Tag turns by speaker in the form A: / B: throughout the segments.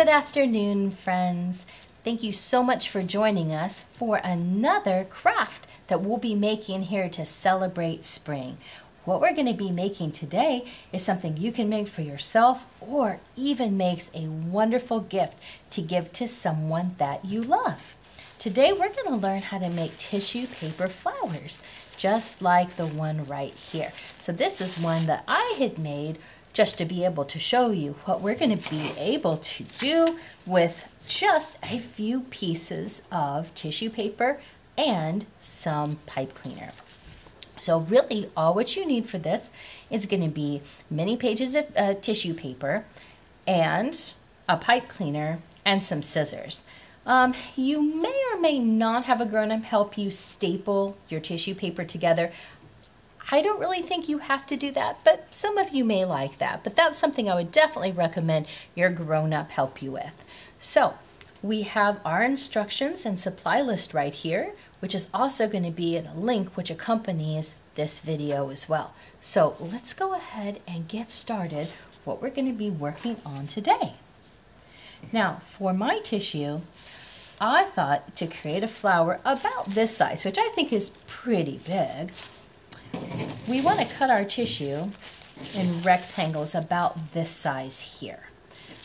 A: Good afternoon, friends. Thank you so much for joining us for another craft that we'll be making here to celebrate spring. What we're going to be making today is something you can make for yourself or even makes a wonderful gift to give to someone that you love. Today we're going to learn how to make tissue paper flowers, just like the one right here. So this is one that I had made just to be able to show you what we're going to be able to do with just a few pieces of tissue paper and some pipe cleaner. So really all what you need for this is going to be many pages of uh, tissue paper and a pipe cleaner and some scissors. Um, you may or may not have a grown-up help you staple your tissue paper together. I don't really think you have to do that, but some of you may like that. But that's something I would definitely recommend your grown-up help you with. So we have our instructions and supply list right here, which is also going to be in a link which accompanies this video as well. So let's go ahead and get started what we're going to be working on today. Now, for my tissue, I thought to create a flower about this size, which I think is pretty big, we want to cut our tissue in rectangles about this size here.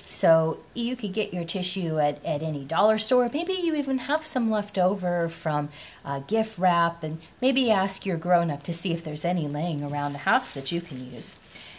A: So you could get your tissue at, at any dollar store. Maybe you even have some left over from uh, gift wrap and maybe ask your grown-up to see if there's any laying around the house that you can use.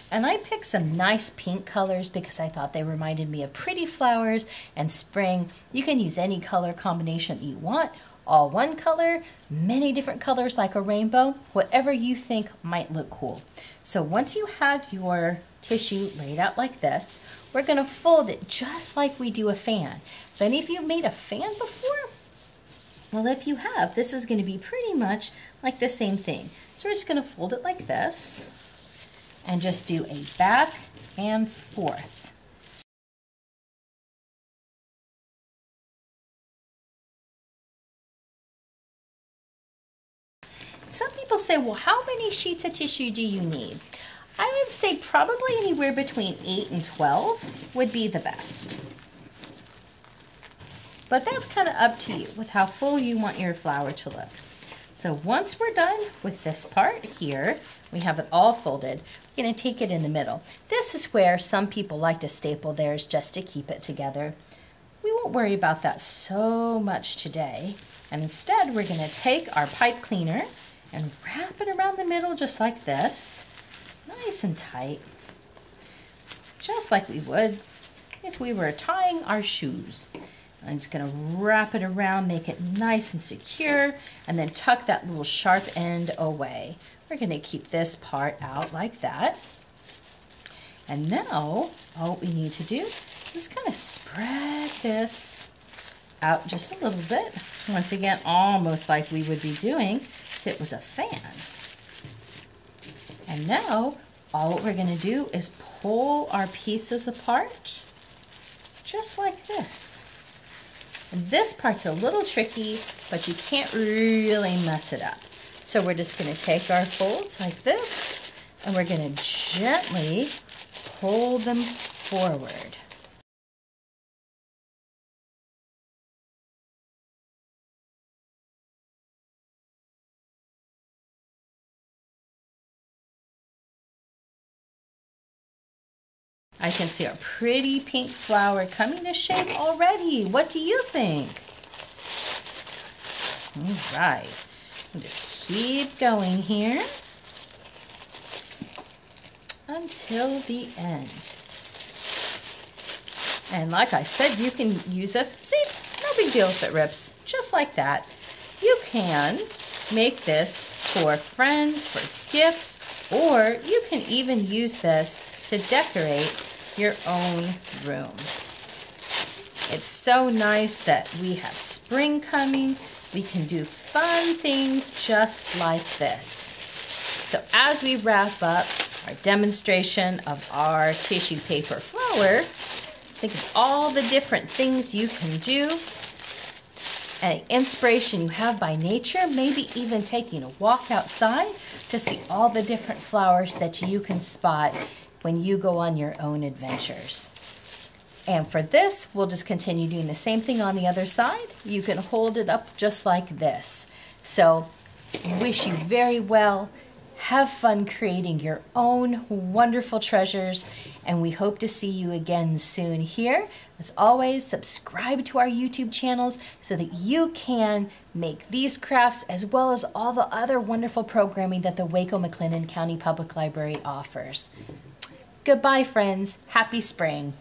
A: And I picked some nice pink colors because I thought they reminded me of pretty flowers and spring. You can use any color combination that you want all one color, many different colors like a rainbow, whatever you think might look cool. So once you have your tissue laid out like this, we're going to fold it just like we do a fan. If any of you made a fan before? Well, if you have, this is going to be pretty much like the same thing. So we're just going to fold it like this and just do a back and forth. Some people say, well, how many sheets of tissue do you need? I would say probably anywhere between 8 and 12 would be the best. But that's kind of up to you with how full you want your flower to look. So once we're done with this part here, we have it all folded, we're going to take it in the middle. This is where some people like to staple theirs just to keep it together. We won't worry about that so much today. And instead, we're going to take our pipe cleaner and wrap it around the middle just like this, nice and tight, just like we would if we were tying our shoes. I'm just gonna wrap it around, make it nice and secure, and then tuck that little sharp end away. We're gonna keep this part out like that. And now, all we need to do is kind of spread this out just a little bit. Once again, almost like we would be doing it was a fan. And now all we're going to do is pull our pieces apart just like this. And this part's a little tricky, but you can't really mess it up. So we're just going to take our folds like this, and we're going to gently pull them forward. I can see our pretty pink flower coming to shape already. What do you think? All right. We'll just keep going here until the end. And like I said, you can use this. See, no big deal if it rips. Just like that. You can make this for friends, for gifts, or you can even use this to decorate your own room. It's so nice that we have spring coming. We can do fun things just like this. So as we wrap up our demonstration of our tissue paper flower, think of all the different things you can do and inspiration you have by nature, maybe even taking a walk outside to see all the different flowers that you can spot when you go on your own adventures. And for this, we'll just continue doing the same thing on the other side. You can hold it up just like this. So wish you very well. Have fun creating your own wonderful treasures, and we hope to see you again soon here. As always, subscribe to our YouTube channels so that you can make these crafts as well as all the other wonderful programming that the Waco McLennan County Public Library offers. Goodbye, friends. Happy spring.